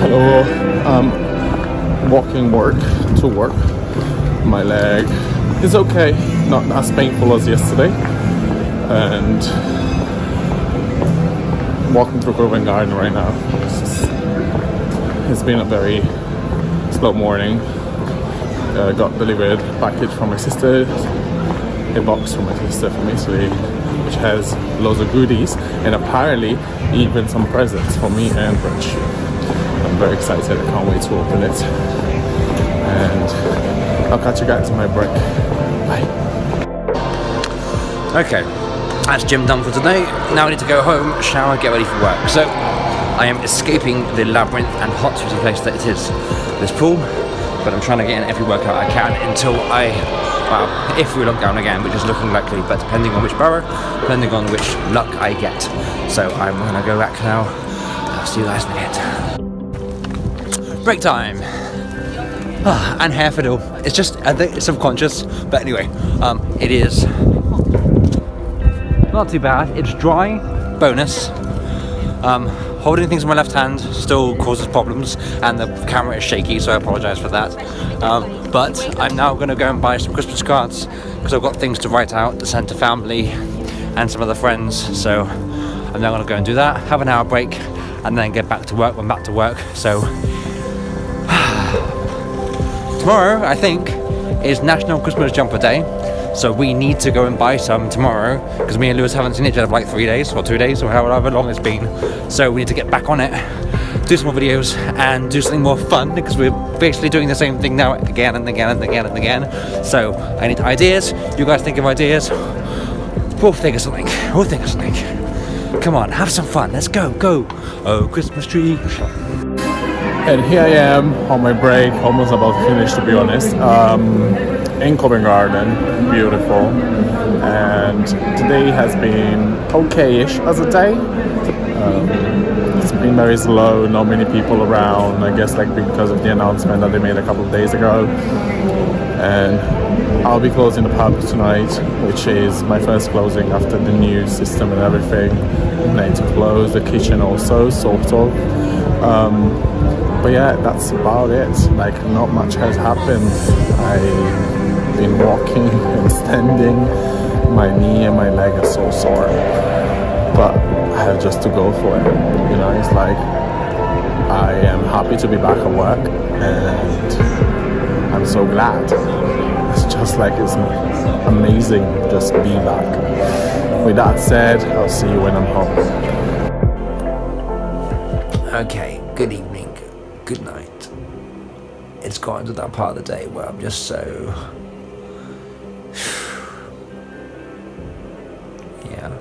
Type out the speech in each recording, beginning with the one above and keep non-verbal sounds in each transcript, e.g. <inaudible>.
Hello, um, walking work to work. My leg is okay, not as painful as yesterday, and walking through Covent Garden right now. It's, been a very slow morning. Uh, got delivered package from my sister, a box from my sister from Italy, which has loads of goodies and apparently even some presents for me and Rich. I'm very excited. I can't wait to open it. And I'll catch you guys on my break. Bye. Okay, that's gym done for today. Now I need to go home, shower, get ready for work. So I am escaping the labyrinth and hot sweaty place that it is, this pool. But I'm trying to get in every workout I can until I, well, if we lock down again, which is looking likely, but depending on which borough, depending on which luck I get. So I'm gonna go back now. I'll see you guys in a bit. Break time. Ah, and hair fiddle. It's just, I think it's subconscious, but anyway, um, it is not too bad. It's dry. Bonus. Um, holding things in my left hand still causes problems, and the camera is shaky, so I apologise for that. Um, but I'm now going to go and buy some Christmas cards because I've got things to write out to send to family and some other friends. So I'm now going to go and do that. Have an hour break, and then get back to work. I'm back to work. So <sighs> tomorrow, I think, is National Christmas Jumper Day. So we need to go and buy some tomorrow because me and Lewis haven't seen each other for like three days or two days or however long it's been. So we need to get back on it, do some more videos and do something more fun because we're basically doing the same thing now again and again and again and again. So I need ideas. You guys think of ideas. We'll think of something. We'll think of something. Come on, have some fun. Let's go, go. Oh, Christmas tree. And here I am on my break, almost about finished to be honest. Um, in Covent Garden, beautiful. And today has been okay-ish as a day. Um, it's been very slow, not many people around. I guess like because of the announcement that they made a couple of days ago. And I'll be closing the pub tonight, which is my first closing after the new system and everything. I need to close the kitchen also, sort of. Um, but yeah, that's about it. Like, not much has happened. I've been walking <laughs> and standing. My knee and my leg are so sore. But I have just to go for it. You know, it's like I am happy to be back at work and I'm so glad. It's just like it's amazing just be back. With that said, I'll see you when I'm home. Okay, good evening, good night. It's gotten to that part of the day where I'm just so. <sighs> yeah.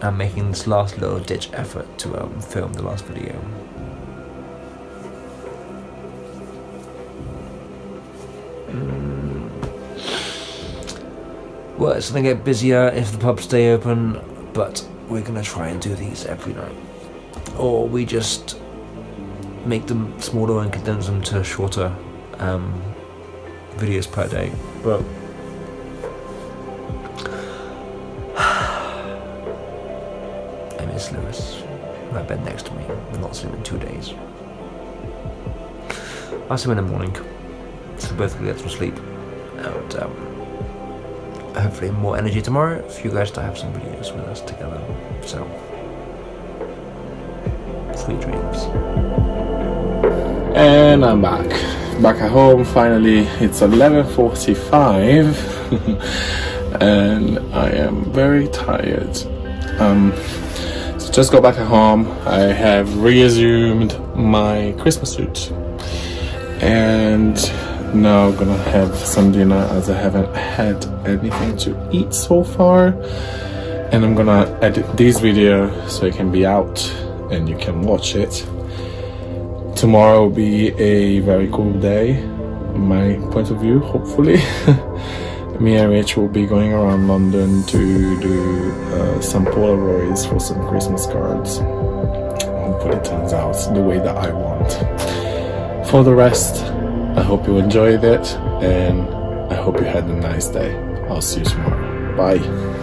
I'm making this last little ditch effort to um, film the last video. Mm. Well, it's gonna get busier if the pubs stay open, but we're gonna try and do these every night or we just make them smaller and condense them to shorter um, videos per day. But <sighs> I miss Lewis. My bed next to me. We're not sleeping in two days. I'll see him in the morning. So both get some sleep. And um, hopefully more energy tomorrow for you guys to have some videos with us together. So sweet dreams. And I'm back. Back at home finally. It's 11:45 <laughs> and I am very tired. Um so just got back at home. I have reassumed my Christmas suit. And now I'm gonna have some dinner as I haven't had anything to eat so far. And I'm gonna edit this video so it can be out and you can watch it. Tomorrow will be a very cool day, my point of view, hopefully. <laughs> Me and Rich will be going around London to do uh, some Polaroids for some Christmas cards. Hopefully it turns out the way that I want. For the rest, I hope you enjoyed it and I hope you had a nice day. I'll see you tomorrow. Bye.